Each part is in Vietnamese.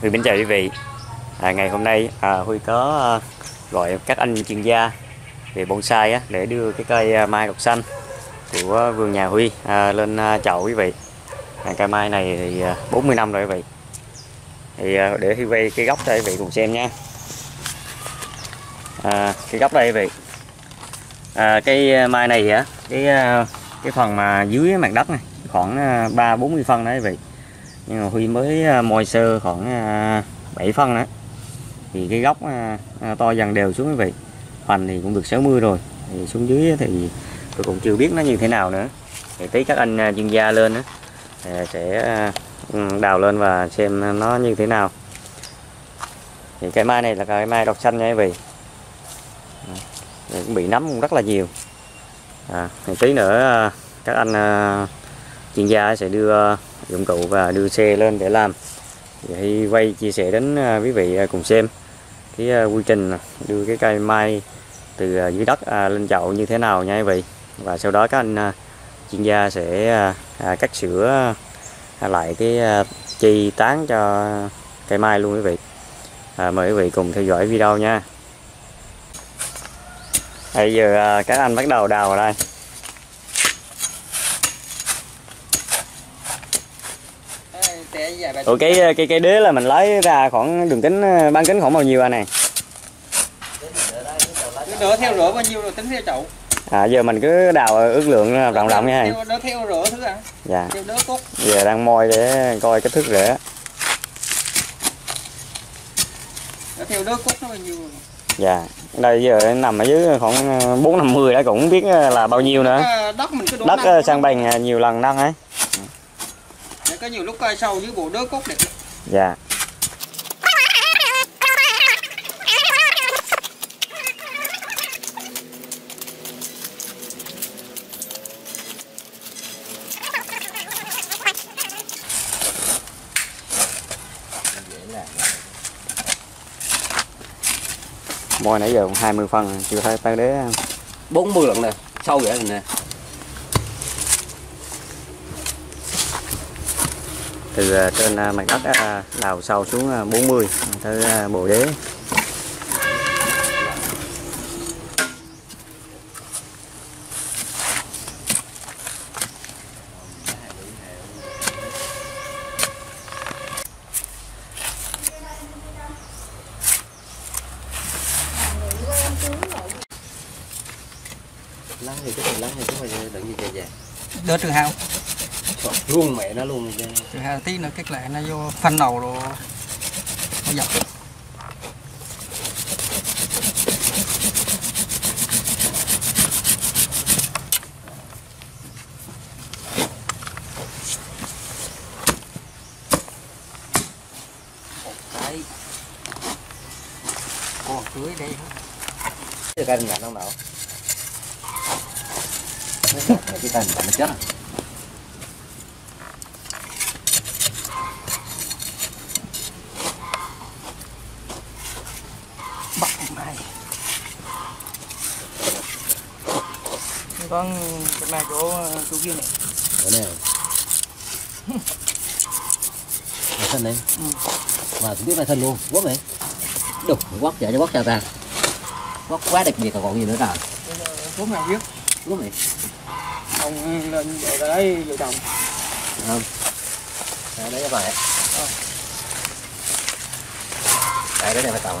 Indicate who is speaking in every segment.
Speaker 1: Huy kính chào quý vị. À, Ngày hôm nay à, Huy có à, gọi các anh chuyên gia về bonsai á, để đưa cái cây à, mai độc xanh của vườn nhà Huy à, lên à, chậu quý vị. À, Cây mai này thì à, 40 năm rồi quý vị. Thì à, để Huy quay cái góc đây quý vị cùng xem nha. À, Cái góc đây quý vị. À, Cái mai này á cái à, cái phần mà dưới mặt đất này khoảng à, ba bốn mươi phân đấy quý vị nhưng mà Huy mới à, môi sơ khoảng à, 7 phân đó thì cái gốc à, to dần đều xuống quý vị. Hoành thì cũng được 60 rồi. Thì xuống dưới thì tôi cũng chưa biết nó như thế nào nữa. Thì tí các anh chuyên gia lên đó, sẽ ừ, đào lên và xem nó như thế nào. Thì cây mai này là cây mai độc xanh nha quý vị. Thì cũng bị nấm cũng rất là nhiều. À, thì tí nữa các anh chuyên gia sẽ đưa dụng cụ và đưa xe lên để làm. Thì quay chia sẻ đến à, quý vị à, cùng xem cái à, quy trình đưa cái cây mai từ dưới đất lên chậu như thế nào nha quý vị. Và sau đó các anh chuyên gia sẽ cắt sửa lại cái chi tán cho cây mai luôn quý vị. À, mời quý vị cùng theo dõi video nha. Bây giờ các anh bắt đầu đào ở đây. Ủa cái cái cái đế là mình lấy ra khoảng đường kính bán kính khoảng bao nhiêu anh này?
Speaker 2: đỡ theo rửa bao nhiêu rồi tính theo chậu
Speaker 1: À giờ mình cứ đào ước lượng rộng rộng nha.
Speaker 2: theo, đỡ theo rửa thứ à
Speaker 1: Dạ.
Speaker 2: theo đỡ cốt
Speaker 1: Giờ đang moi để coi kích thước rễ.
Speaker 2: đỡ theo đỡ cốt nó bao nhiêu rồi.
Speaker 1: Dạ. Đây giờ nằm ở dưới khoảng 4 50 đã cũng biết là bao nhiêu nữa.
Speaker 2: Đất mình cứ
Speaker 1: Đất ờ, sang bằng nhiều lần nâng ấy.
Speaker 2: Có nhiều lúc coi sâu dưới bộ đỡ cốt đẹp lắm.
Speaker 1: Dạ. Moi nãy giờ cũng 20 phân chưa thấy tới đế
Speaker 3: 40 lần nè sâu vậy nè
Speaker 1: từ ờ, trên ờ, mảnh mặt đất ờ, đào sâu xuống 40 tới bộ đế
Speaker 3: lá thì cái lá thì cũng phải đựng như vậy vậy
Speaker 2: đỡ trừ hao
Speaker 3: luôn mẹ nó luôn
Speaker 2: hao tí nữa cái lại nó vô phanh đầu rồi nó dập.
Speaker 3: Cái
Speaker 2: còn cưới đây
Speaker 3: cái nhà nó nào cái canh nó chết à?
Speaker 2: Con cái này chỗ chú kia này.
Speaker 3: Ở đây Mày thân đấy.
Speaker 2: Ừ.
Speaker 3: Mà tôi biết mày thân luôn Quất mày Đục quất chạy cho quất sao ta? Quất quá đặc biệt còn gì nữa nào
Speaker 2: số nào biết?
Speaker 3: Quất mày
Speaker 2: ông lên về đấy vợ chồng
Speaker 3: không đấy các bạn
Speaker 2: Ờ.
Speaker 3: Đây đấy này phải tàu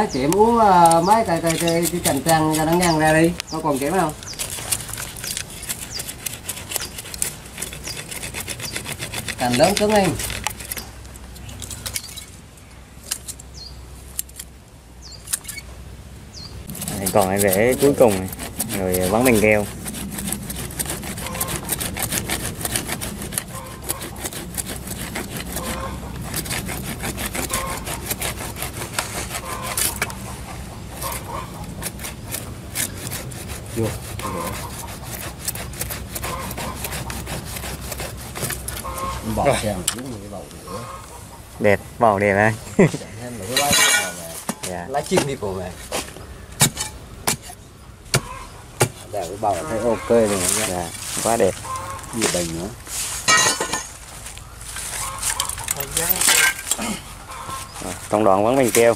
Speaker 3: lấy chị uống uh, mấy cây cây cây cái cành trăng cho nó ngang ra đi. Có còn kém không? Cành lớn cứng
Speaker 1: anh, còn lại rễ cuối cùng? Rồi ờ, bắn bằng keo.
Speaker 3: Bỏ xem xuống như cái bầu nữa.
Speaker 1: đẹp bò đẹp đây
Speaker 3: Thêm nữa cái bầu này.
Speaker 1: dạ
Speaker 3: Lá chim đi cổ này. Để cái bầu thấy ok rồi nha.
Speaker 1: dạ quá đẹp
Speaker 3: Gì bình nữa.
Speaker 1: Rồi, công đoạn bắn băng keo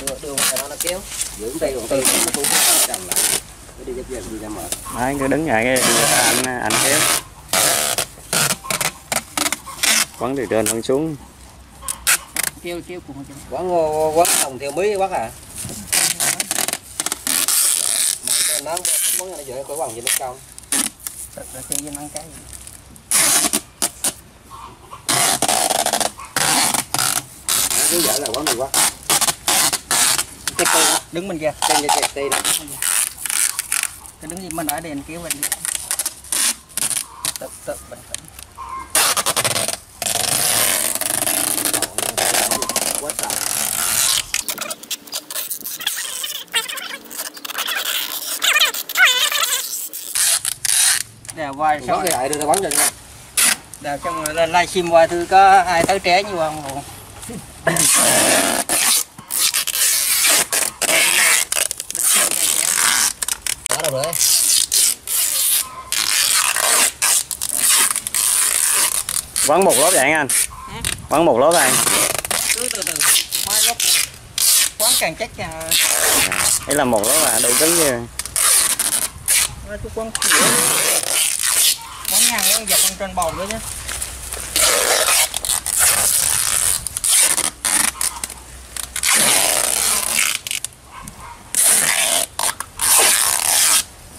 Speaker 3: Đưa đưa cái đó nó kéo. Dưỡng tay còn tay nó cũng cầm lại. Cứ đi dẹp dẹp đi ra mở.
Speaker 1: Đấy cứ đứng lại cái anh anh kéo quấn từ trên quấn xuống.
Speaker 2: Kêu kêu cùng
Speaker 3: ngô quán đồng theo mí à. Mà cái nó món này giờ có bằng gì nó cao
Speaker 2: thật là với năng cái
Speaker 3: nó cứ dở là quán gì quá.
Speaker 2: Cái cây đó, đứng bên kia.
Speaker 3: Trên cái chẹt tê đó
Speaker 2: cái đứng gì mình ở đèn kéo kia tự tự bình tĩnh
Speaker 3: quá sợ
Speaker 2: đèo vai sau
Speaker 3: cái quán cho nha
Speaker 2: đèo trong livestream qua thư có ai tới trẻ như không bộ
Speaker 3: quá đâu rồi
Speaker 1: quấn một lốp vậy anh. Quấn một lốp anh.
Speaker 2: Cứ từ từ. Mai lúc quán càng chắc càng
Speaker 1: ấy là một lốp là đủ cứng
Speaker 2: Nói chú quán kiểu quán ngang quán dọc con trên bầu nữa chứ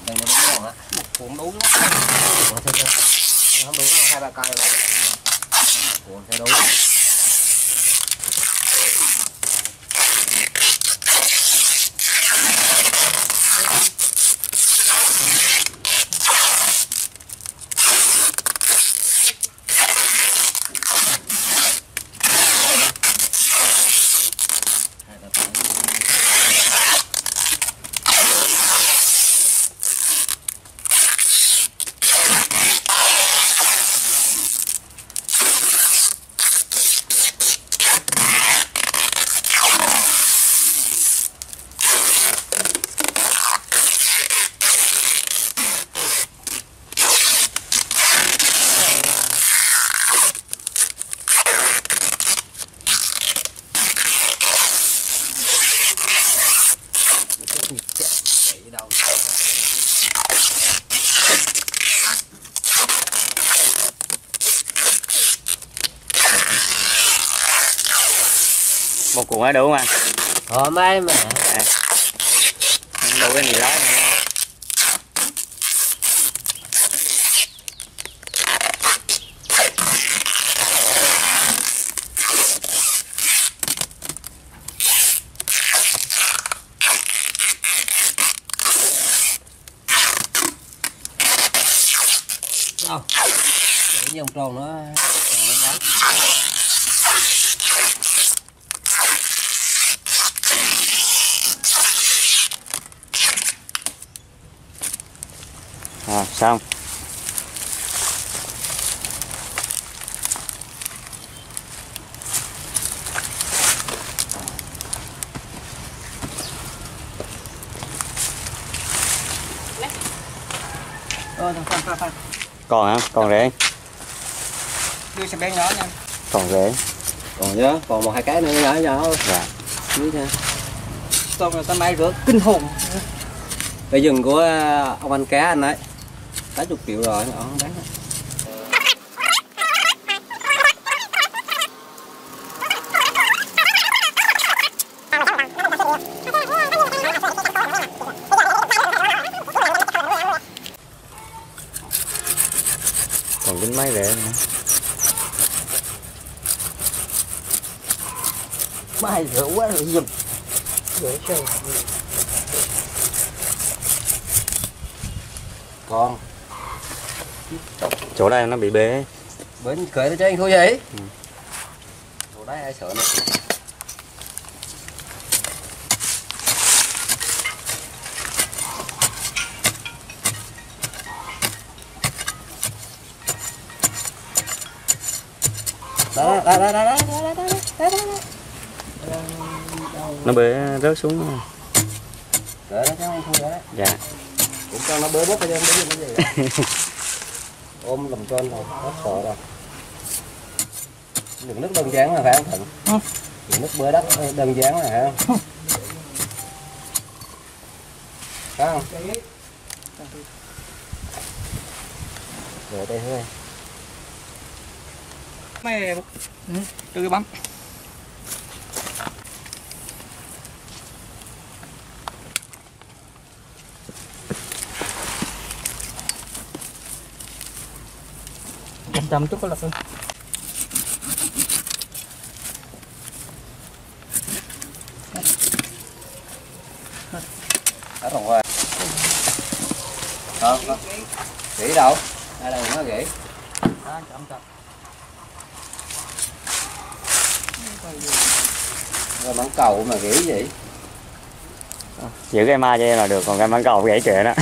Speaker 3: đây nó đúng rồi á
Speaker 2: một cuộn đủ lắm
Speaker 3: không đúng đâu hai ba cây rồi. Ủa, theo đúng Hai ba cây. Chạy đâu
Speaker 1: một cuộn ấy đủ không anh?
Speaker 3: Ờ mai mà.
Speaker 1: Không đủ cái gì đó nữa.
Speaker 3: đâu? Chạy vòng tròn nó quá
Speaker 1: Rồi, xong.
Speaker 2: Ờ,
Speaker 1: còn hả? Còn rễ?
Speaker 2: Đưa xe bé nhỏ nha.
Speaker 1: còn rễ.
Speaker 3: Còn nhớ còn một hai cái nữa nhỏ nhỏ
Speaker 1: dạ.
Speaker 3: Dưới nha.
Speaker 2: Xong rồi tao may rửa kinh hồn.
Speaker 3: cái rừng của à, ông anh cá anh ấy tám chục triệu rồi họ không bán
Speaker 1: còn kính máy rẻ nữa.
Speaker 2: Mai rượu quá rồi dùm dễ chơi
Speaker 3: con
Speaker 1: chỗ đây nó bị bế
Speaker 3: bến cười nó cho anh thôi vậy?
Speaker 1: Ừ.
Speaker 3: Đồ đấy ai sợ nữa đó đó đó đó đó đó đó đó
Speaker 1: nó bế rớt xuống.
Speaker 3: Cỡ đó cháu anh thôi đấy
Speaker 1: dạ.
Speaker 3: Cũng cho nó bới bớt cho em bới cái gì ôm lầm con rồi hết sợ rồi đừng nước đơn giản là phải không thịnh đừng nước bơi đất đơn giản là phải không phải không? Rồi đây thôi.
Speaker 2: Mày từ cái bấm chăm chút có là
Speaker 3: hết rồi. Không không. Gỉ đâu? Đây là nó gỉ?
Speaker 2: Đó chậm chậm.
Speaker 3: Rồi mảng cầu mà gỉ gì
Speaker 1: giữ cái ma cho em là được còn cái mảng cầu gãy kệ đó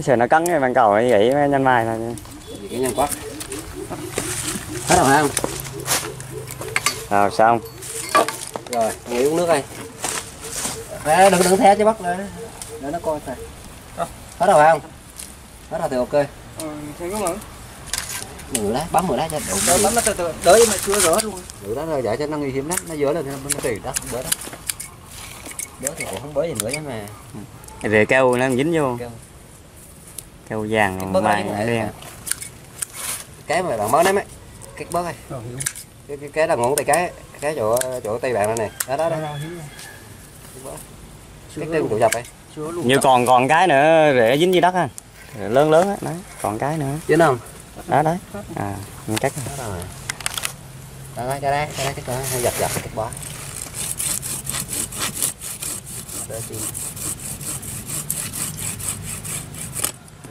Speaker 1: sợ nó cắn cái mảng cầu nó gãy mấy nhanh mai
Speaker 3: gì cái nhân quát hết rồi không?
Speaker 1: Rồi xong
Speaker 3: rồi nghỉ uống nước đây. Đấy, đừng đừng theo chứ bắt lên để nó coi thôi hết rồi không? Hết rồi thì ok.
Speaker 2: Ờ thấy có mượn
Speaker 3: mười lát bấm mười lát cho đủ
Speaker 2: đợi bấm nó từ từ. Đợi mà chưa rửa luôn.
Speaker 3: Đủ đó rồi để cho nó nguy hiểm lắm. Nó dỡ lên nó đất không bớ đó. Bớ thì cũng không bớ gì nữa chứ mà
Speaker 1: rồi keo nó dính vô.
Speaker 3: Keo.
Speaker 1: Keo vàng
Speaker 3: Cái
Speaker 1: còn
Speaker 3: bớt
Speaker 1: mai đen.
Speaker 3: cái mà bạn mới ném ấy. Cái bớt ấy cái cái, cái là ngón tay cái cái chỗ chỗ tay bạn này này đó đó, đó. cái chân chỗ dập ấy.
Speaker 1: như còn còn cái nữa rễ dính dưới đất á. Rễ lớn lớn á. Đấy còn cái nữa.
Speaker 3: Chứ không?
Speaker 1: Đó đấy. À mình cắt
Speaker 3: đó rồi. Đó cái đây cái đây cái đó. Dập dập cái bó Đỡ chi.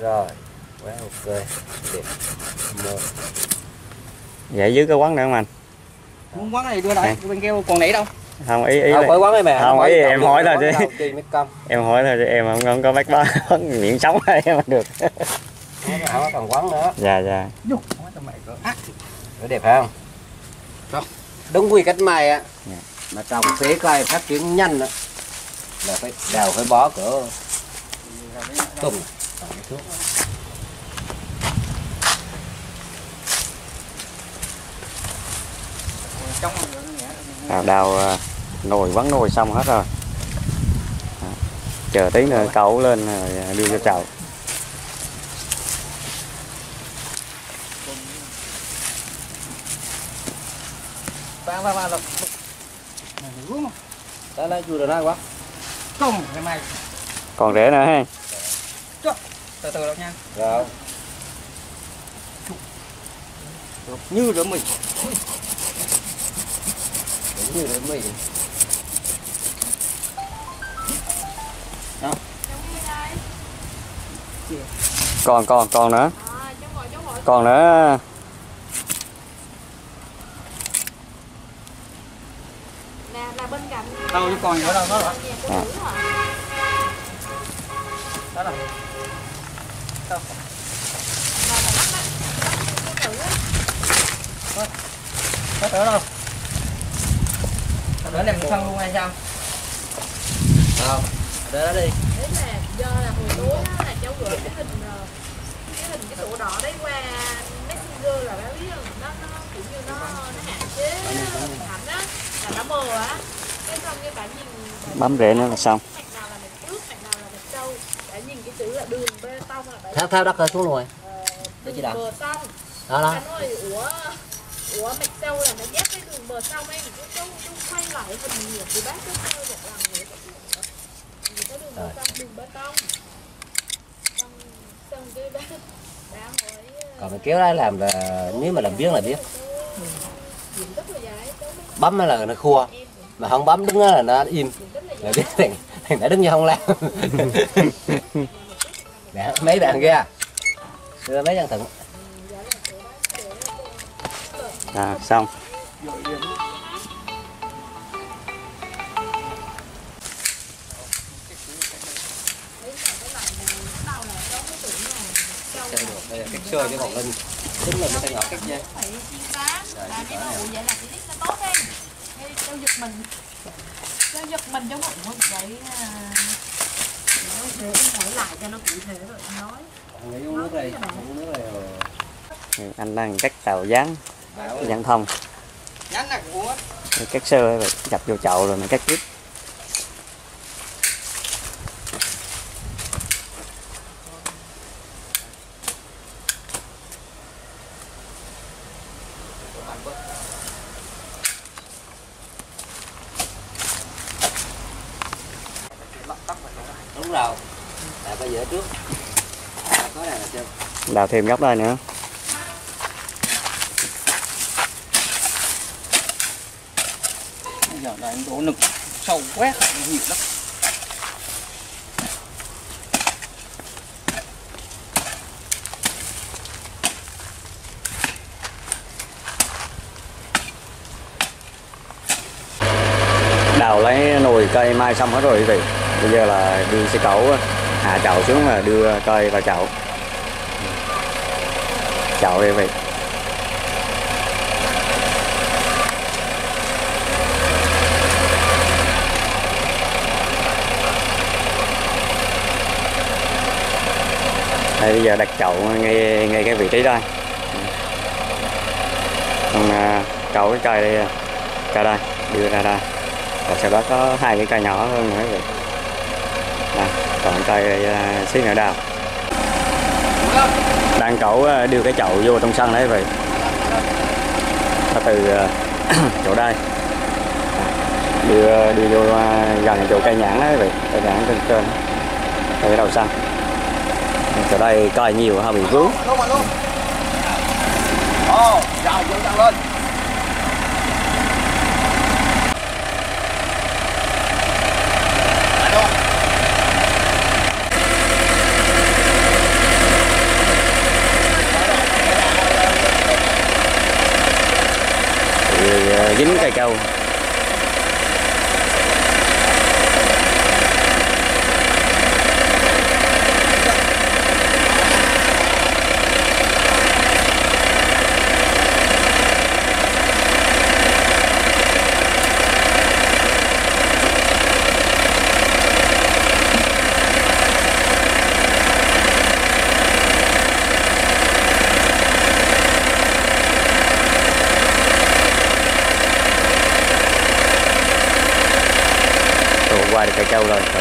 Speaker 3: Rồi quá ok đẹp. Mơ.
Speaker 1: vậy dưới cái quán nữa không anh?
Speaker 2: Muốn quán này đưa lại bên kêu còn nãy đâu.
Speaker 1: Không ý ý
Speaker 3: không
Speaker 1: là-
Speaker 3: quán này mà
Speaker 1: Không,
Speaker 3: phải
Speaker 1: ý
Speaker 3: động
Speaker 1: em hỏi
Speaker 3: quán
Speaker 1: chứ. em hỏi thôi chứ em không, không có bác bá miệng sống hay em mà được.
Speaker 3: Không có còn quán nữa.
Speaker 1: Dạ dạ.
Speaker 3: Nó đẹp phải không?
Speaker 2: Không.
Speaker 3: đúng quy cách mày á
Speaker 1: Dạ.
Speaker 3: mà trồng phế cây phát triển nhanh á là phải đào phải bó cỡ tuần
Speaker 2: trong
Speaker 1: đào, đào à, nồi vắng nồi xong hết rồi chờ tí nữa cậu lên rồi đưa cho chậu
Speaker 2: ba ba ba là đúng
Speaker 3: đó là chui rồi đó quá
Speaker 2: không cái mày
Speaker 1: còn rễ nữa ha
Speaker 2: từ từ đâu nha.
Speaker 3: Rồi.
Speaker 2: Như rồi mình.
Speaker 3: Như rồi mình.
Speaker 1: Đó còn còn còn nữa. Còn nữa.
Speaker 2: Đâu chứ còn ở đâu đó rồi. Đó là có tới đâu? Đỡ làm phân luôn hay sao?
Speaker 3: Không để đó đi.
Speaker 4: Đấy là do là hồi tối á, là cháu gửi cái hình ờ, cái hình cái sổ đỏ đấy qua messenger là bà biết không nó nó kiểu như nó nó hạn chế hình ảnh á là nó mờ á. Cái xong cái bà nhìn
Speaker 1: bấm rễ nữa là xong.
Speaker 3: theo theo đất rồi xuống rồi.
Speaker 4: Ờ,
Speaker 3: Để chị đặt. đó đó.
Speaker 4: Ơi ủa mạch sâu là nó giáp cái đường bờ sông em chú chú chú quay lại hình nhiều thì bác cứ theo một lần nữa gì có đường bờ sông đường bê tông xong xong cái bác đã hỏi
Speaker 3: còn mình kéo ra làm là nếu mà làm biếng là biết. Bấm là nó khua mà không bấm đứng là nó im. Là biết thằng thằng đã đứng như không làm. Nè, mấy bạn kia? Đưa mấy thằng thận
Speaker 1: à, xong.
Speaker 3: Đây là cách xưa cho còn linh đúng là cái nhỏ cách nha
Speaker 4: cái vậy là cái nó tốt cho giật mình cho giật mình cho vậy để hỏi lại cho nó cụ thể rồi nói
Speaker 3: uống nước đây uống nước đây rồi
Speaker 1: anh đang cắt tàu
Speaker 3: dáng
Speaker 1: dán thông. Cắt sơ rồi chập vô chậu rồi mình cắt tiếp.
Speaker 3: Đúng rồi. Là bây giờ trước.
Speaker 1: Đào thêm góc đây nữa
Speaker 2: bây giờ là anh đổ nực sâu quét. Nhiều lắm
Speaker 1: đào lấy nồi cây mai xong hết rồi quý vị. Bây giờ là đưa xe cẩu, hạ chậu xuống là đưa cây vào chậu chậu đây quý vị. Đây bây giờ đặt chậu ngay ngay cái vị trí đây. Còn à, cậu cái cây đây cây đây đưa ra đây. Và sau đó có hai cái cây nhỏ hơn nữa vậy. Đây, còn cây à, xí nữa đào. Đang cậu à, đưa cái chậu vô trong sân đấy vậy. Nó từ à, chỗ đây. Đưa đưa vô gần chỗ cây nhãn đấy vậy. Cây nhãn trên trên cây đầu sân ở đây cài nhiều ha mình vướng ờ, dính cây câu Rồi qua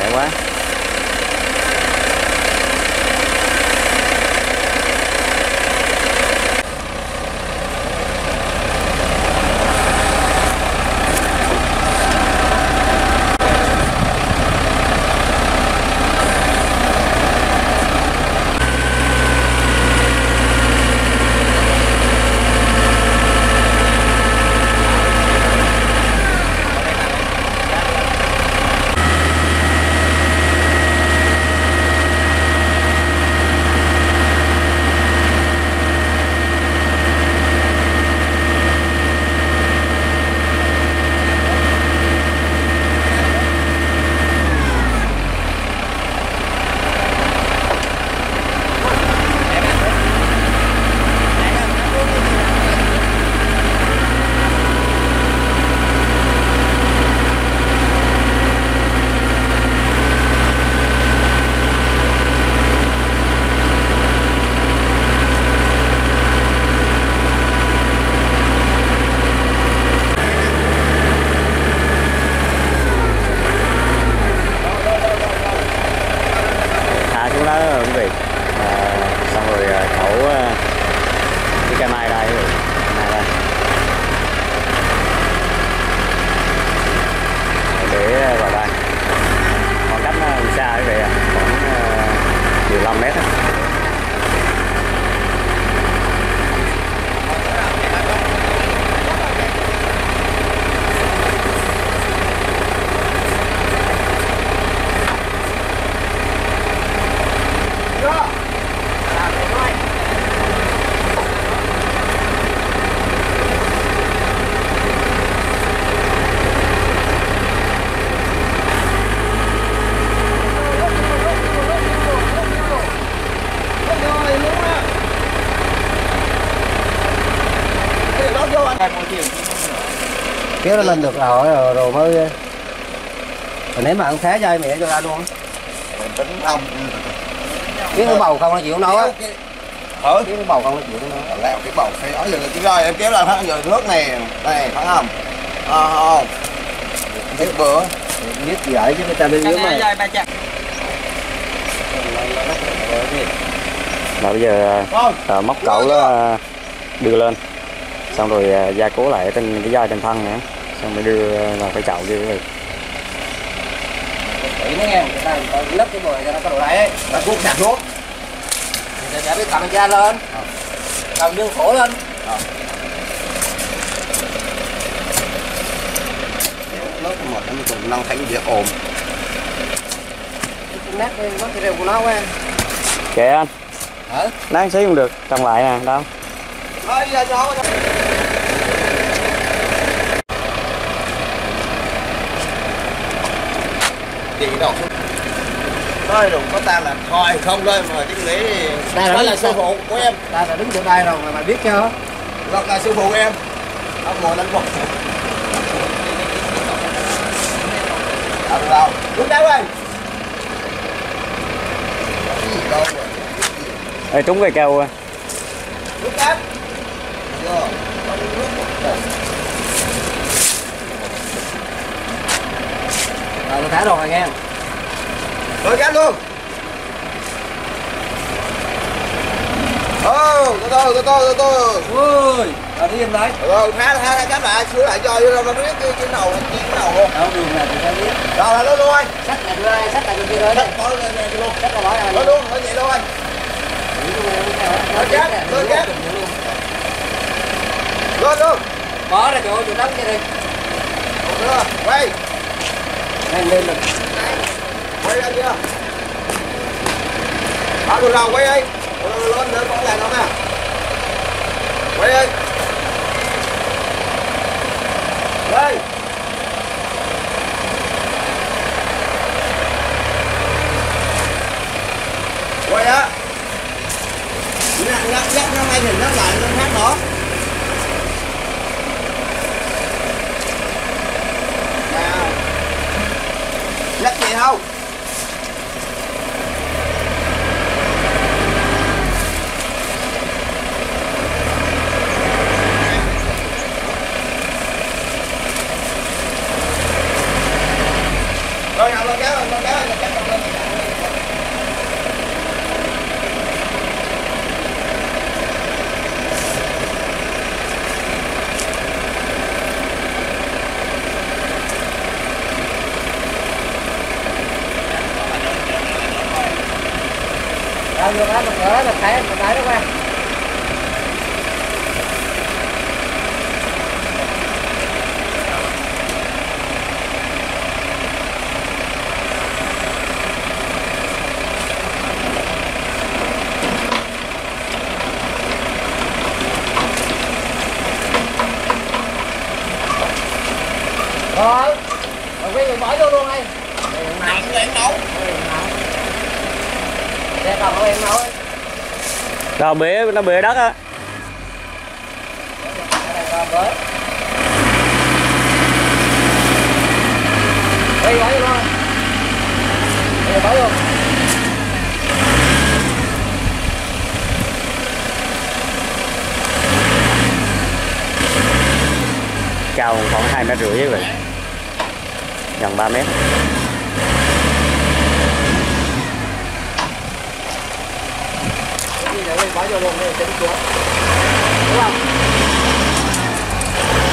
Speaker 1: nó
Speaker 3: lên được rồi rồi, rồi mới rồi nếu mà ông thế cho mẹ cho ra luôn
Speaker 5: tính không
Speaker 3: kiếm cái bầu không nó chịu nói á
Speaker 5: ừ
Speaker 3: kiếm cái bầu không nó chịu nói
Speaker 5: leo cái bầu phải nói giờ cái roi em kéo lên hết giờ nước này này phải không? À, không biết bữa.
Speaker 3: Biết gì ấy chứ người ta bên dưới mà.
Speaker 1: Và bây giờ
Speaker 5: không
Speaker 1: à, móc cậu đó à, đưa lên. Xong rồi à, gia cố lại trên cái dây trên thân nữa xong rồi đưa vào cái chậu kia rồi
Speaker 3: nó nghe, người ta lấp cái bồi cho nó có đáy ấy.
Speaker 5: đã thuốc sạc thuốc
Speaker 3: Người ta biết cầm ra lên. Cầm dương khổ lên.
Speaker 5: nó một nó còn năng thấy việc ồn
Speaker 3: nát đi, nó cái rêu của nó quá.
Speaker 1: kệ anh
Speaker 3: Hả?
Speaker 1: nán xíu không được trồng lại nè đâu
Speaker 5: thôi giờ cho chị đâu thôi đừng có ta là thôi không thôi mà chứ nghĩ
Speaker 3: Đây là
Speaker 5: là sư phụ của em.
Speaker 3: Ta là đứng chỗ đây rồi mà mày biết chưa?
Speaker 5: Ngọc là sư phụ em. Ông ngồi lên một đâu đâu lúc đâu ơi Cái gì rồi?
Speaker 1: Ê, trúng cây keo à.
Speaker 5: lúc đó chưa
Speaker 3: Rồi tôi thả rồi rồi nghe.
Speaker 5: rồi cắt luôn ô từ từ từ từ từ từ
Speaker 3: Ui, rồi đi em đấy.
Speaker 5: rồi thả thả thả cắt lại sửa lại cho vô nó biết cái cái đầu cái cái đầu luôn
Speaker 3: Đâu đường này thì ta biết.
Speaker 5: rồi là nó luôn ơi
Speaker 3: Sách này đưa đây, sách này đưa kia rồi.
Speaker 5: Sách bỏ lên này luôn
Speaker 3: Sách là bỏ ra.
Speaker 5: nó luôn nó vậy luôn anh Rồi chết, rồi chết. luôn luôn
Speaker 3: Bỏ ra chỗ chỗ đóng kia đi.
Speaker 5: Được, quay
Speaker 3: lên lên lên.
Speaker 5: quay ra chưa Bảo đồ rồi quay đi Ừ, lên nữa con lại nó nè quay đi đây quay á nhắc nhắc nhắc nó may thì nhắc lại nó khác nữa nào nhắc gì không rồi nào lo kéo lo kéo lo kéo lo kéo
Speaker 3: Đâu vô đó, một cửa, một cái, một cái đó qua. Rồi, rồi quý vị bỏ vô luôn đi.
Speaker 5: nặng vậy nấu
Speaker 3: Để còn của em nấu ấy.
Speaker 1: Rồi bể nó bể đất á
Speaker 3: đây bỏ vô luôn. Đây bỏ vô.
Speaker 1: cao khoảng hai mét rưỡi vậy gần 3 mét
Speaker 3: Xuống. Đúng không?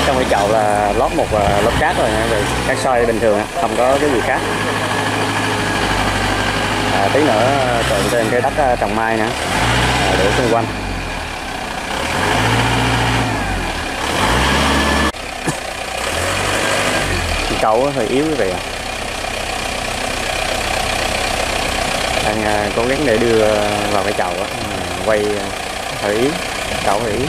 Speaker 1: trong cái chậu là lót một à, lót lớp cát rồi nha rồi cát soi bình thường không có cái gì khác à, tí nữa à, trộn thêm cái đất à, trồng mai nữa à, để xung quanh cầu hơi yếu quý vị ạ đang cố gắng để đưa vào cái chậu á quay ờ, thủy cậu hủy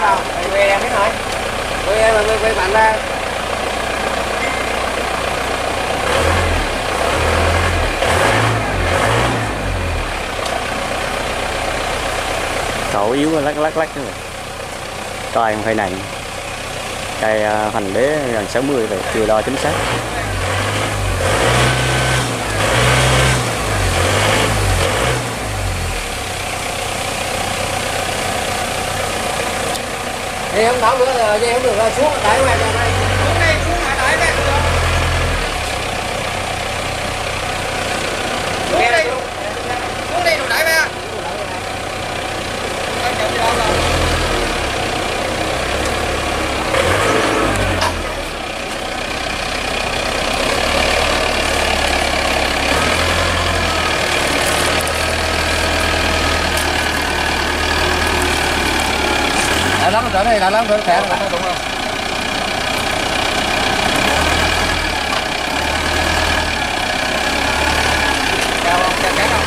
Speaker 1: cầu hơi yếu
Speaker 3: đây mà với bạn ra
Speaker 1: cậu yếu lắc lắc lắc nữa toàn phải nặng. Cây à, hành đế gần 60 rồi chưa đo chính xác.
Speaker 3: Thì không đóng nữa rồi dây không được à, xuống đẩy qua cho đây
Speaker 2: xuống đây xuống mà đẩy về được xuống đi xuống đi rồi đẩy về Anh chậm đi đâu rồi
Speaker 3: đã lắm chỗ này đã lắm chỗ khỏe rồi.
Speaker 2: Đúng không cao không cao cát không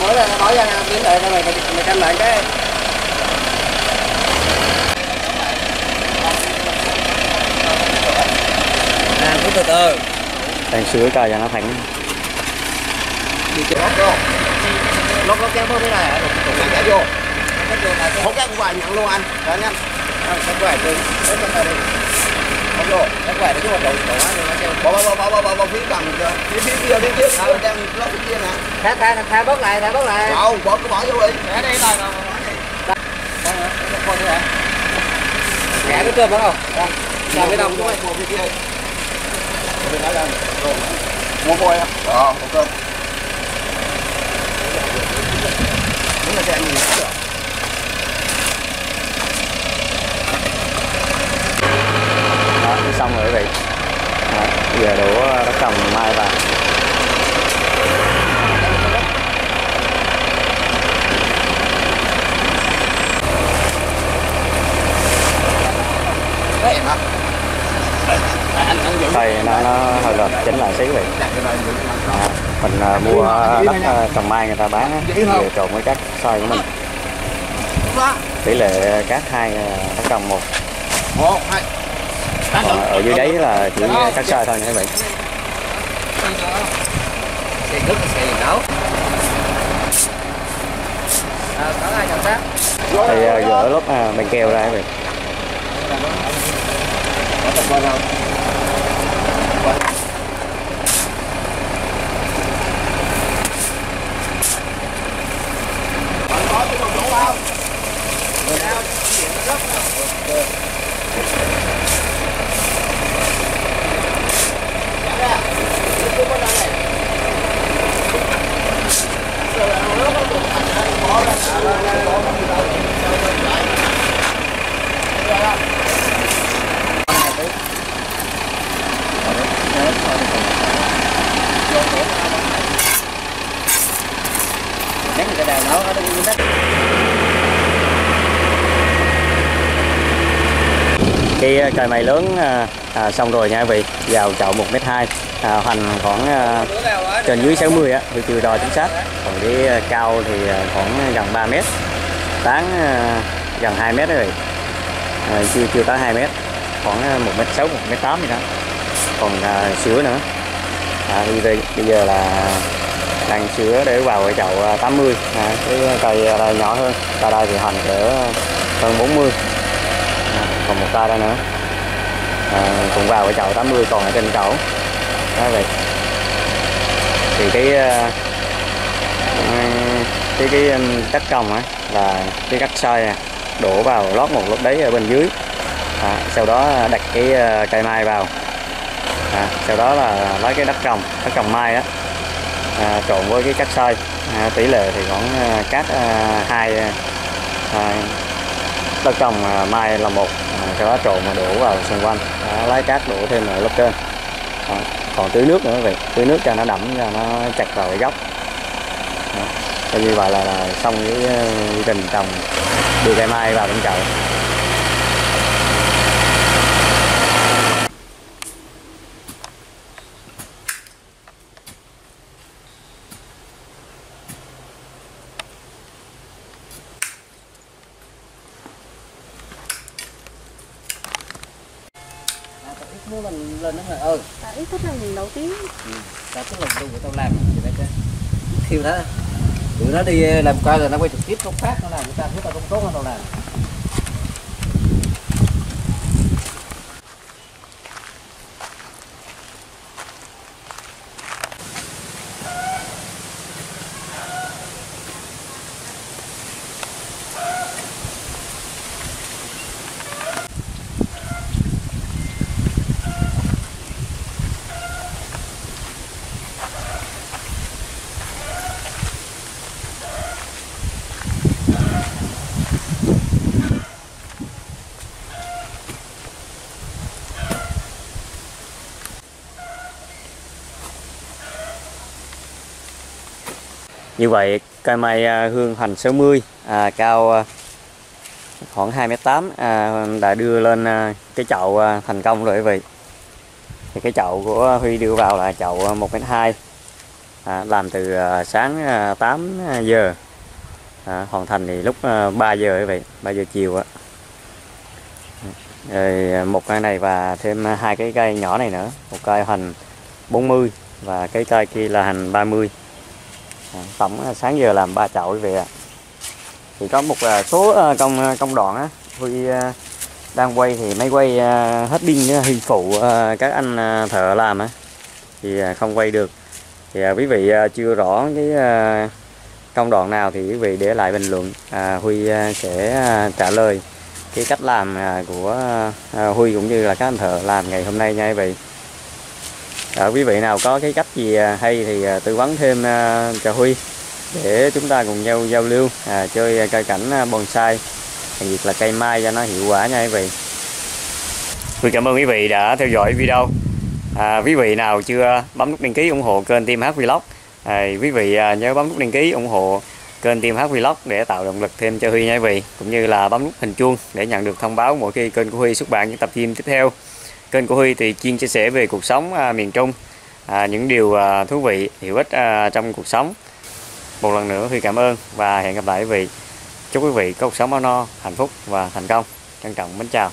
Speaker 3: mỗi là là bỏ ra kiếm lại cho mày mày trăm lại cái à cứ từ từ.
Speaker 1: Đang sửa cho cho nó thẳng.
Speaker 5: Đi chơi lót vô
Speaker 3: nó có kéo thế này hả
Speaker 5: nhận cả vô
Speaker 3: cái
Speaker 5: không cái quài nhận luôn anh rồi anh em
Speaker 3: cái quẻ từ cái cái này
Speaker 5: không vô
Speaker 3: cái quẻ nó một quá nhưng nó kêu
Speaker 5: bỏ bỏ bỏ bỏ bỏ bỏ phía cầm phía phía kia phía trước sao đang lót phía kia nè
Speaker 3: thả thả thả bớt lại thả bớt lại
Speaker 5: không bỏ cứ bỏ vô đi
Speaker 2: để đây rồi rồi
Speaker 3: Đang? Kẻ cái cơm đó không? Đang. Làm cái đồng
Speaker 5: vô
Speaker 3: của mày.
Speaker 5: vô phía kia Bên đó lên rồi mua coi á ờ ok đúng xe nhìn thấy rồi
Speaker 1: đó xong rồi quý vị đó, giờ đổ đất trồng mai vào. Cây nó nó hơi lệch chỉnh lại xíu vậy à, mình à, mua đất à, trồng mai người ta bán á, thì trộn với các xoay của mình. Tỷ lệ cát hai à, đất trồng một. Còn ở dưới đấy là chỉ các xoay thôi nha quý vị
Speaker 3: Xì nước. À, sát?
Speaker 1: thì à, gỡ lớp à, băng keo ra quý vị
Speaker 3: Có tập con không?
Speaker 5: Có cái đồng chỗ không?
Speaker 3: Đánh người ta đào đi ở đây đất.
Speaker 1: Cái à, cây mày lớn ờ, à, xong rồi nha quý vị vào chậu 1 m hai à, hoành khoảng à, trên dưới 60 á thì chưa đo chính xác. Còn cái à, cao thì à, khoảng gần 3 mét tán à, gần 2 mét rồi à, chưa chưa tới 2 mét khoảng 1 mét 6 1 mét 8 gì đó. Còn à, sữa nữa. À, thì bây, bây giờ là đang sữa để vào cái chậu à, 80 à, cái cây ở đây nhỏ hơn cây đây thì hành cỡ hơn 40 mươi còn một cây đây nữa. À, cũng vào cái chậu 80 còn ở trên chậu đó vậy. Thì cái ờ, cái cái đất trồng á là cái cách xoay à, đổ vào lót một lớp đấy ở bên dưới. À, sau đó ờ, đặt cái ờ, cây mai vào. À, sau đó là lấy cái đất trồng đất trồng mai á à, trộn với cái cách xoay à, tỷ lệ thì khoảng cát à, hai à, đất trồng à, mai là một. Ờ, cái lá trộn mà đổ vào xung quanh đó, lái cát đổ thêm ở lớp trên Đó. còn tưới nước nữa vậy tưới nước cho nó đậm, cho nó chặt vào cái gốc Đó. Như vậy là, là xong cái ờ, quy trình trồng đưa cây mai vào trong chậu
Speaker 3: nữa mình lên nó là ừ
Speaker 4: ta ý tí. Là lần đầu tiên
Speaker 3: ta cứ lần tu của tao làm gì đấy chứ thiêu đó. Tụi nó đi ờ, làm coi rồi nó quay trực tiếp không phát, nó làm người ta thấy tao không tốt hơn tao làm.
Speaker 1: Như vậy cây mai à, hương hành 60 à, cao à, khoảng 2m8 à, đã đưa lên à, cái chậu thành công rồi quý vị. Thì cái chậu của Huy đưa vào là chậu 1m2 à, làm từ sáng 8 giờ à, hoàn thành thì lúc 3 giờ quý vị, 3 giờ chiều ạ. Rồi một cây này và thêm hai cái cây nhỏ này nữa, một cây hành 40 và cái cây kia là hành 30 mươi Dạ, tổng à, sáng giờ làm ba chậu quý vị ạ. Thì có một à, số à, công công đoạn á Huy đang quay thì máy quay hết pin hình phụ các anh thợ làm á. Thì không quay được. Thì quý vị chưa rõ cái công đoạn nào thì quý vị để lại bình luận. À, Huy sẽ trả lời cái cách làm của Huy cũng như là các anh thợ làm ngày hôm nay nha quý vị à, quý vị nào có cái cách gì à, hay thì à, tư vấn thêm à, cho Huy để chúng ta cùng nhau giao lưu à, chơi cây cảnh bonsai. Đặc biệt là cây mai cho nó hiệu quả nha quý vị. Huy cảm ơn quý vị đã theo dõi video. À, quý vị nào chưa bấm nút đăng ký ủng hộ kênh Team H Vlog à, quý vị nhớ bấm nút đăng ký ủng hộ kênh Team H Vlog để tạo động lực thêm cho Huy nha quý vị cũng như là bấm nút hình chuông để nhận được thông báo mỗi khi kênh của Huy xuất bản những tập phim tiếp theo kênh của Huy thì chuyên chia sẻ về cuộc sống à, miền Trung. À, những điều à, thú vị hữu ích à, trong cuộc sống. Một lần nữa Huy cảm ơn và hẹn gặp lại quý vị. Chúc quý vị có cuộc sống ấm no hạnh phúc và thành công. Trân trọng mến chào.